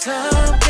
time.